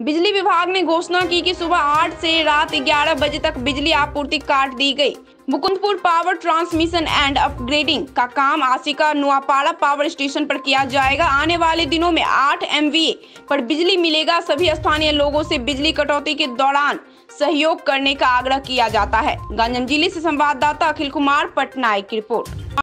बिजली विभाग ने घोषणा की कि सुबह 8 से रात 11 बजे तक बिजली आपूर्ति काट दी गई। Mukundpur power transmission and upgrading का काम आशिका नुआपाड़ा पावर स्टेशन पर किया जाएगा। आने वाले दिनों में 8 एमवी पर बिजली मिलेगा। सभी स्थानीय लोगों से बिजली कटौती के दौरान सहयोग करने का आग्रह किया जाता है। गंजम ज़िले से संवाददाता अखिल कुमार पटनायक की रिपोर्ट।